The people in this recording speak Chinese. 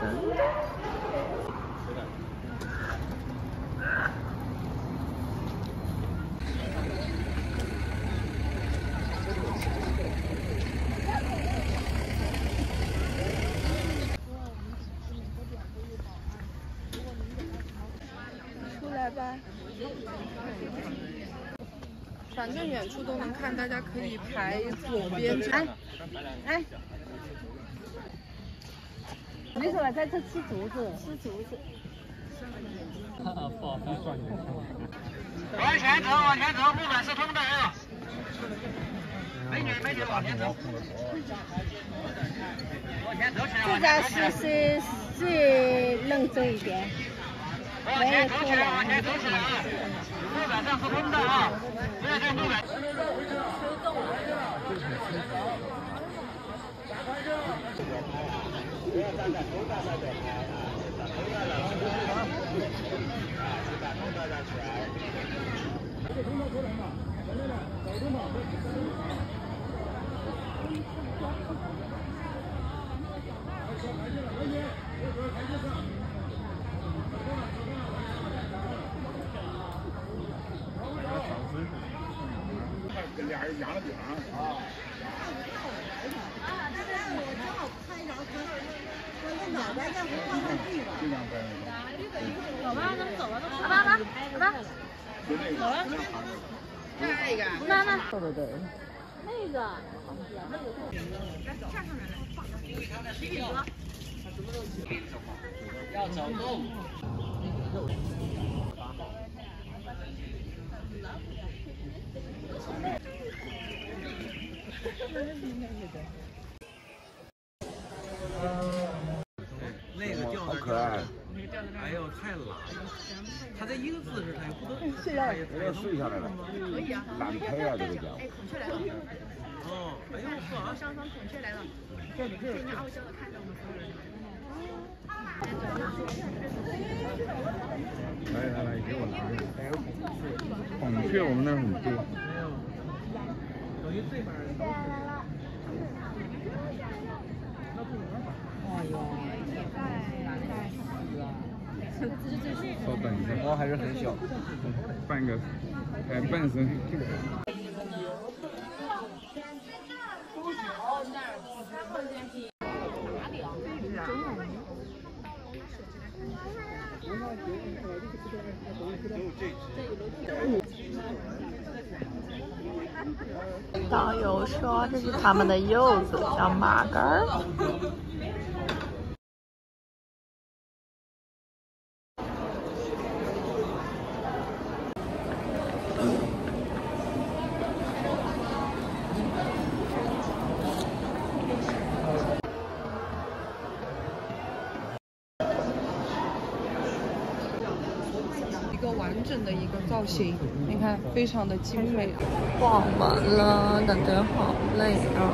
真的。出来吧。反正远处都能看，大家可以排左边。哎，哎，没事了，在这吃竹子，吃竹子。往前走，往前走，木板是通的啊！美女，美女，往前走。往前走起来，这家是是最认真一点。往前走起来，往前走起来啊！木板上是通的啊！不要在木板。不要站在头上那边拍啊！头上了，俩人压了地方啊。啊，这个是我正好拍着他，我的脑袋要是放上去了。经常拍走吧，那走了，走吧，吧，走吧。走了。下一个。妈妈。对对对。那个。要走动。那个吊好可爱。哎呦，太懒了！他这一个姿势，他也不能睡下来了。可以啊。懒胚啊，这个叫。哎，孔雀来了。哦，哎呦，呵。上方孔雀来了。对，非常傲娇的看着我们所有人。来来来，给我拿一个。孔雀，我们那儿很多。没有。等于这边都是。哎呦，稍等一下，我还是很小，半个，哎，半身。导游说这是他们的柚子，叫马杆儿。一个完整的一个造型，你看，非常的精美。逛完了，感觉好累啊。